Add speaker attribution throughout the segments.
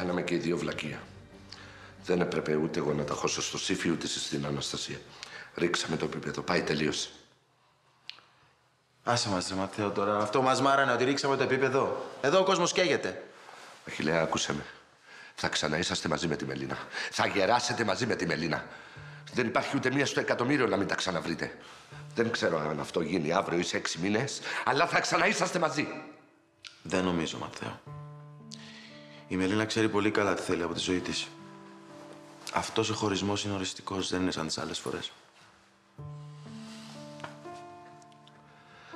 Speaker 1: Κάναμε και οι δύο βλακεία. Δεν έπρεπε ούτε εγώ να τα χώσω στο σύφι, ούτε εσύ στην Αναστασία. Ρίξαμε το επίπεδο. Πάει, τελείωσε.
Speaker 2: Άσε μας, ρε Ματθαίο, τώρα. Αυτό μας μάρανε ότι ρίξαμε το επίπεδο. Εδώ ο κόσμος καίγεται.
Speaker 1: Αχιλέα, άκουσε με. Θα ξαναείσαστε μαζί με τη Μελίνα. Θα γεράσετε μαζί με τη Μελίνα. Δεν υπάρχει ούτε μία στο εκατομμύριο να μην τα ξαναβρείτε. Δεν ξέρω αν αυτό γίνει αύριο ή σε έξι μήνες, αλλά θα ξαναείσαστε μαζί.
Speaker 2: Δεν νομίζω, Ματθαίο. Η Μελίνα ξέρει πολύ καλά τι θέλει από τη ζωή της. Αυτός ο χωρισμός είναι οριστικός, δεν είναι σαν τις άλλες φορές.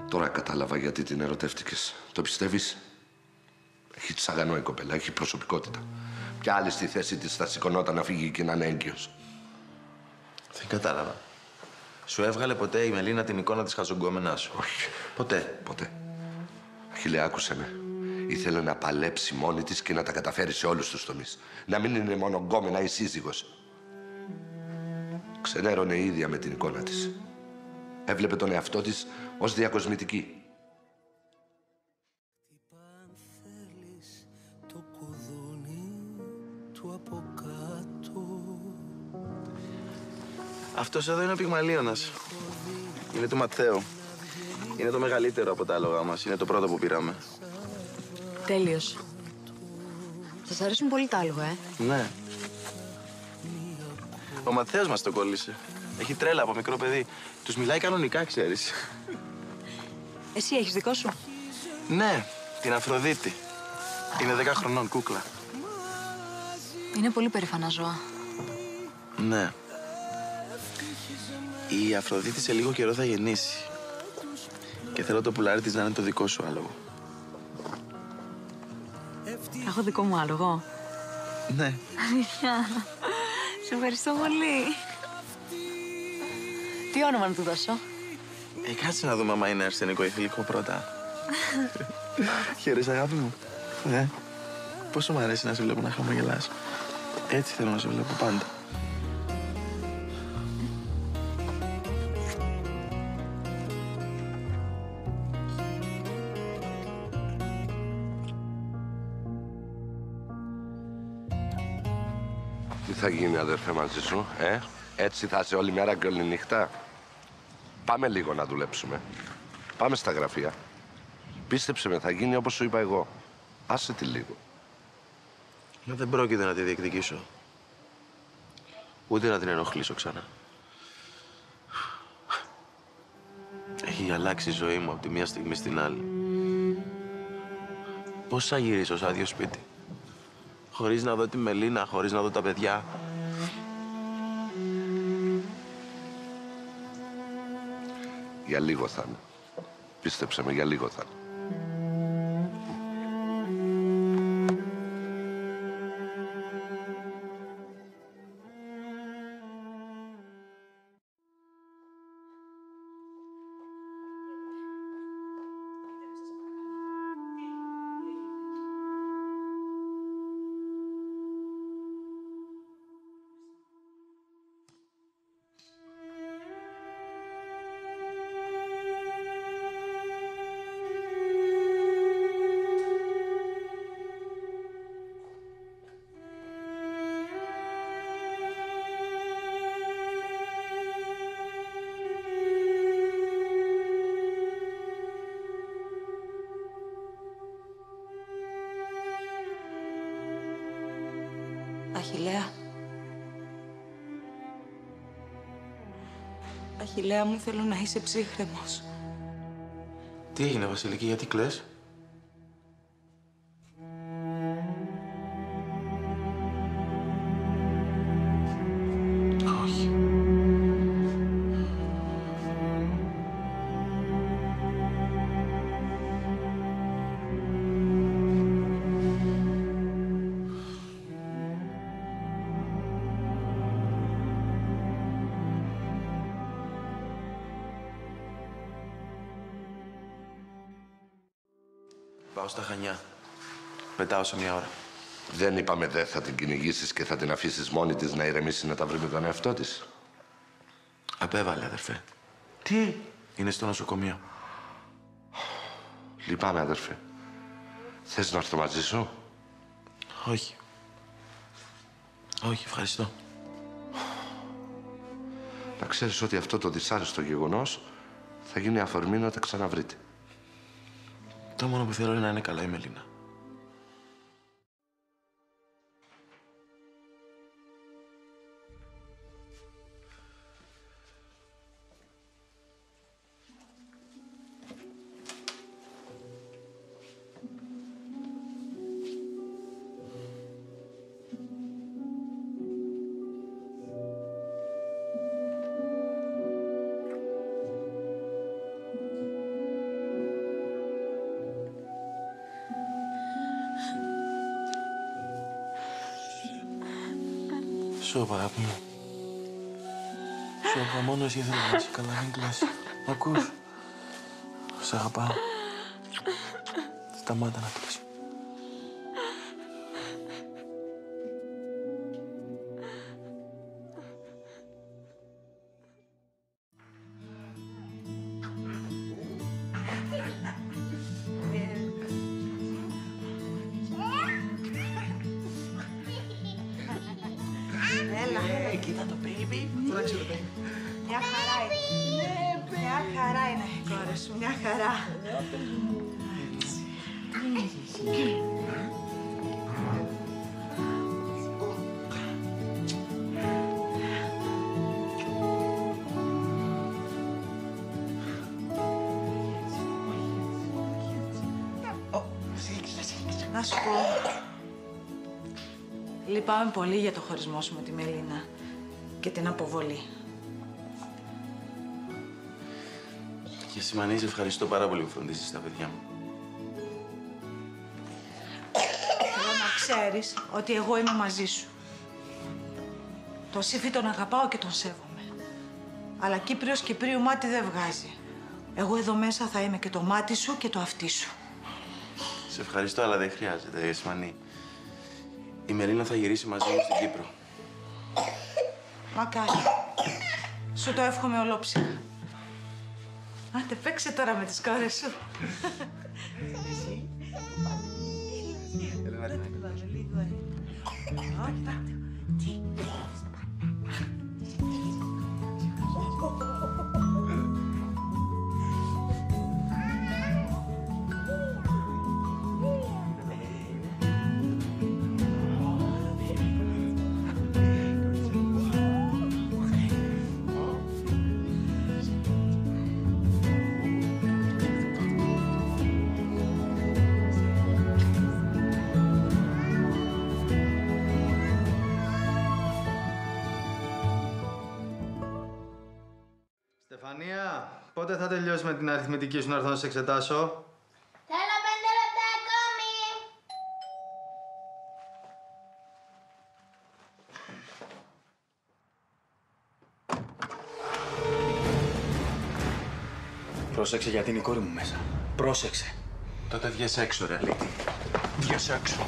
Speaker 1: Τώρα κατάλαβα γιατί την ερωτεύτηκες. Το πιστεύεις; Έχει τσαγανό η κοπέλα, έχει προσωπικότητα. Ποια άλλη στη θέση της θα σηκωνόταν να φύγει και να είναι έγκυος.
Speaker 2: Δεν κατάλαβα. Σου έβγαλε ποτέ η Μελίνα την εικόνα της χαζογκόμενάς σου;
Speaker 1: Όχι.
Speaker 2: Ποτέ;
Speaker 1: Ποτέ. Αχιλέ, άκουσε με. Ήθελε να παλέψει μόνη της και να τα καταφέρει σε όλους τους τομείς. Να μην είναι μόνο γκόμενα ή σύζυγος. Ξενέρωνε η ίδια με την εικόνα της. Έβλεπε τον εαυτό της ως διακοσμητική.
Speaker 3: αν θέλεις το κουδούνι του από κάτω
Speaker 2: Αυτός εδώ είναι ο Πυγμαλίωνας. Είναι του Ματθαίου. Είναι το μεγαλύτερο από τα άλογα μας. Είναι το πρώτο που πήραμε.
Speaker 4: Τέλειος. Σας αρέσουν πολύ τα άλογα, ε.
Speaker 2: Ναι. Ο Ματθαίος μας το κόλλησε. Έχει τρέλα από μικρό παιδί. Τους μιλάει κανονικά, ξέρεις.
Speaker 4: Εσύ έχεις δικό σου;
Speaker 2: Ναι, την Αφροδίτη. Είναι 10 χρονών, κούκλα.
Speaker 4: Είναι πολύ περήφανα ζώα.
Speaker 2: Ναι. Η Αφροδίτη σε λίγο καιρό θα γεννήσει. Και θέλω το πουλάρι της να είναι το δικό σου άλογο.
Speaker 4: Έχω δικό μου άλογο.
Speaker 2: Ναι.
Speaker 4: Αλήθεια. Σε ευχαριστώ πολύ. Τι όνομα να του δώσω;
Speaker 2: Ε, κάτσε να δούμε άμα είναι αρσενικό ή θηλυκό πρώτα. Χαίρεσαι, αγάπη μου. Ε, πόσο μου αρέσει να σε βλέπω να χαμογελάς. Έτσι θέλω να σε βλέπω πάντα.
Speaker 1: Τι θα γίνει, αδερφέ, μαζί σου, ε; Έτσι θα είσαι όλη μέρα και όλη νύχτα; Πάμε λίγο να δουλέψουμε. Πάμε στα γραφεία. Πίστεψε με, θα γίνει όπως σου είπα εγώ. Άσε τη λίγο.
Speaker 2: Μα δεν πρόκειται να τη διεκδικήσω. Ούτε να την ενοχλήσω ξανά. Έχει αλλάξει η ζωή μου από τη μία στιγμή στην άλλη. Πώς θα γυρίσω σε άδειο σπίτι; Χωρίς να δω τη Μελίνα, χωρίς να δω τα παιδιά.
Speaker 1: Για λίγο θα είναι. Πίστεψε με, για λίγο θα είναι.
Speaker 5: Αχιλέα. Αχιλέα μου, θέλω να είσαι ψύχρεμος.
Speaker 2: Τι έγινε, Βασιλική, γιατί κλαις; Πάω στα Χανιά. Πετάω σε μια ώρα.
Speaker 1: Δεν είπαμε δεν θα την κυνηγήσεις και θα την αφήσεις μόνη της να ηρεμήσει να τα βρει με τον εαυτό της.
Speaker 2: Απέβαλε, αδερφέ.
Speaker 1: Τι;
Speaker 2: Είναι στο νοσοκομείο.
Speaker 1: Λυπάμαι, αδερφέ. Θες να έρθω μαζί σου;
Speaker 2: Όχι. Όχι, ευχαριστώ.
Speaker 1: Να ξέρεις ότι αυτό το δυσάρεστο γεγονός θα γίνει αφορμή να τα ξαναβρείτε.
Speaker 2: Το μόνο που θέλω είναι να είναι καλά η Μελίνα. Σώπα, αγάπη μου. Σώπα, μόνο εσύ θέλω να είσαι καλά, μην κλαις. Μ' ακούς; Σ' αγαπάω. Σταμάτα να κλαις.
Speaker 5: Μια χαρά είναι. Μια χαρά είναι η κόρη σου, μια χαρά. Να σου πω. Λυπάμαι πολύ για το χωρισμό σου με τη Μελίνα και την αποβολή.
Speaker 2: Και Σιμανή, σε ευχαριστώ πάρα πολύ που φροντίζεις τα παιδιά μου.
Speaker 5: Θέλω να ξέρεις ότι εγώ είμαι μαζί σου. Το Σύφη τον αγαπάω και τον σέβομαι. Αλλά Κύπριος Κυπρίου μάτι δεν βγάζει. Εγώ εδώ μέσα θα είμαι και το μάτι σου και το αυτί σου.
Speaker 2: Σε ευχαριστώ, αλλά δεν χρειάζεται, Σιμανή. Η Μελίνα θα γυρίσει μαζί μου στην Κύπρο.
Speaker 5: Μακάρι. Σου το εύχομαι ολόψυχα. Άντε, παίξε τώρα με τις κόρες σου.
Speaker 6: Στεφανία, πότε θα τελειώσει με την αριθμητική σου να έρθω να σε εξετάσω;
Speaker 7: Θέλω πέντε λεπτά ακόμη.
Speaker 8: Πρόσεξε γιατί είναι η κόρη μου μέσα. Πρόσεξε.
Speaker 2: Τότε βγες έξω, ρε αλήτη.
Speaker 8: Βγες έξω.